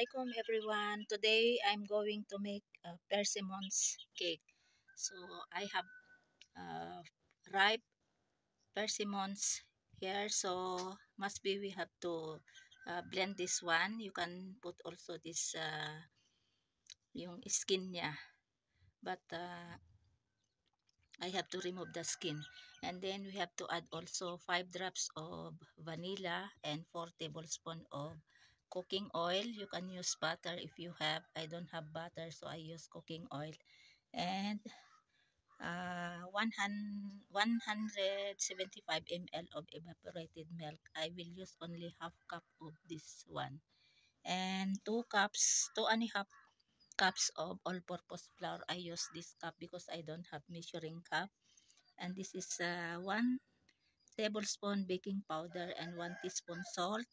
Assalamualaikum everyone. Today I'm going to make a persimmons cake. So I have uh, ripe persimmons here. So must be we have to uh, blend this one. You can put also this uh, yung skin niya. But uh, I have to remove the skin. And then we have to add also 5 drops of vanilla and 4 tablespoons of cooking oil. You can use butter if you have. I don't have butter so I use cooking oil. And uh, 100, 175 ml of evaporated milk. I will use only half cup of this one. And 2 cups, 2 and a half cups of all-purpose flour. I use this cup because I don't have measuring cup. And this is uh, 1 tablespoon baking powder and 1 teaspoon salt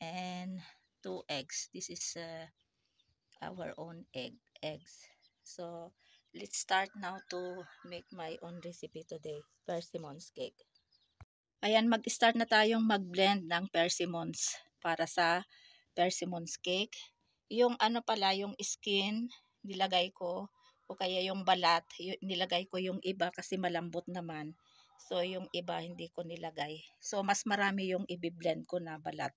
and 2 eggs. This is uh, our own egg eggs. So, let's start now to make my own recipe today. Persimmons cake. Ayan, mag-start na tayong mag-blend ng persimmons para sa persimmons cake yung ano pala, yung skin, nilagay ko, o kaya yung balat, nilagay ko yung iba kasi malambot naman. So, yung iba hindi ko nilagay. So, mas marami yung i-blend ko na balat.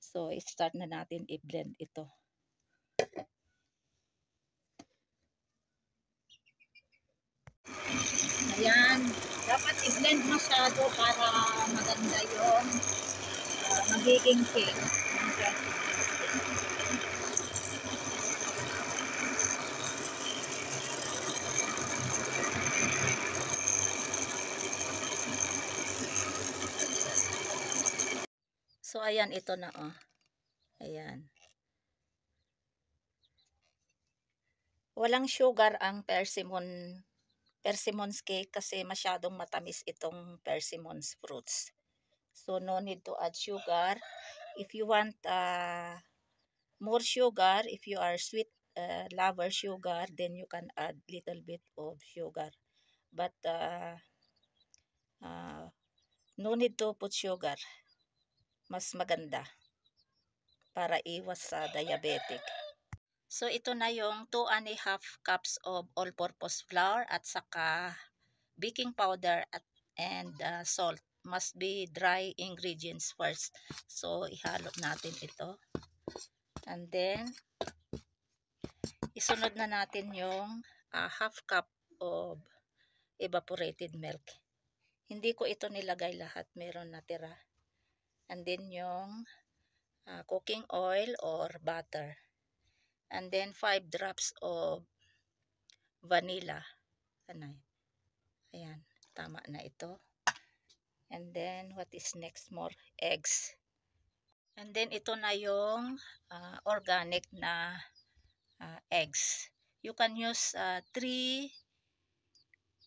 So, start na natin i-blend ito. Ayan. Dapat i-blend masyado para maganda yung uh, magiging cake. So, ayan, ito na, oh. Ayan. Walang sugar ang persimmon, persimmons cake kasi masyadong matamis itong persimmons fruits. So, no need to add sugar. If you want uh, more sugar, if you are sweet uh, lover sugar, then you can add little bit of sugar. But, uh, uh, no need to put sugar mas maganda para iwas sa diabetic. So, ito na yung 2 and a half cups of all-purpose flour at saka baking powder at, and uh, salt. Must be dry ingredients first. So, ihalo natin ito. And then, isunod na natin yung uh, half cup of evaporated milk. Hindi ko ito nilagay lahat. Meron natira and then yung uh, cooking oil or butter. And then 5 drops of vanilla. Ano ayan tama na ito. And then what is next? More eggs. And then ito na yung uh, organic na uh, eggs. You can use 3 uh,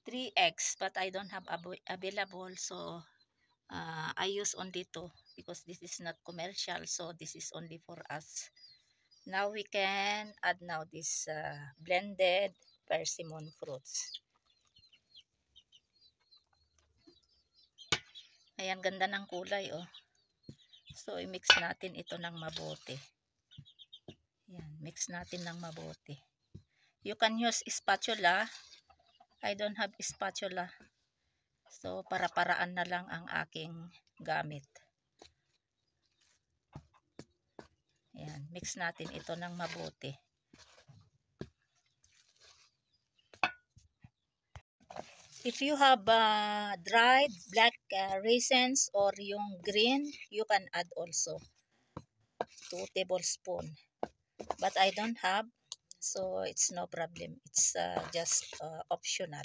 3 eggs but I don't have available. So uh, I use only 2 because this is not commercial so this is only for us. Now we can add now this uh, blended persimmon fruits. Ayan ganda ng kulay oh. So i-mix natin ito ng mabuti. Ayan mix natin ng mabuti. You can use spatula. I don't have spatula. So para-paraan na lang ang aking gamit Ayan, mix natin ito ng mabuti. If you have uh, dried black uh, raisins or yung green, you can add also 2 tablespoon. But I don't have, so it's no problem. It's uh, just uh, optional.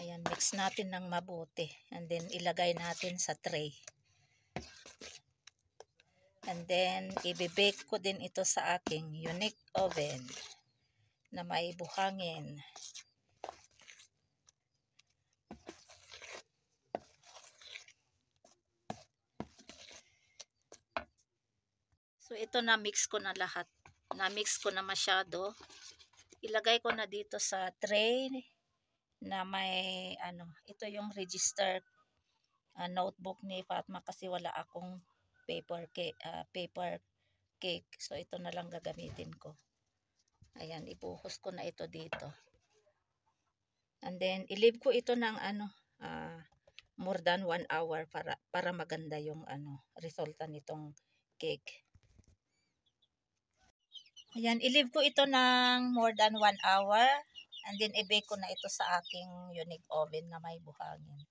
Ayan, mix natin ng mabuti. And then, ilagay natin sa tray. And then, ibibake ko din ito sa aking unique oven na may buhangin. So, ito na mix ko na lahat. Na mix ko na masyado. Ilagay ko na dito sa tray na may, ano, ito yung register uh, notebook ni Fatma kasi wala akong paper cake, uh, paper cake. So, ito na lang gagamitin ko. Ayan, ibuhos ko na ito dito. And then, ilib ko ito ng ano, uh, more than 1 hour para, para maganda yung ano, resulta nitong cake. Ayan, ilib ko ito ng more than 1 hour. And then, i-bake ko na ito sa aking unique oven na may buhangin.